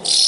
you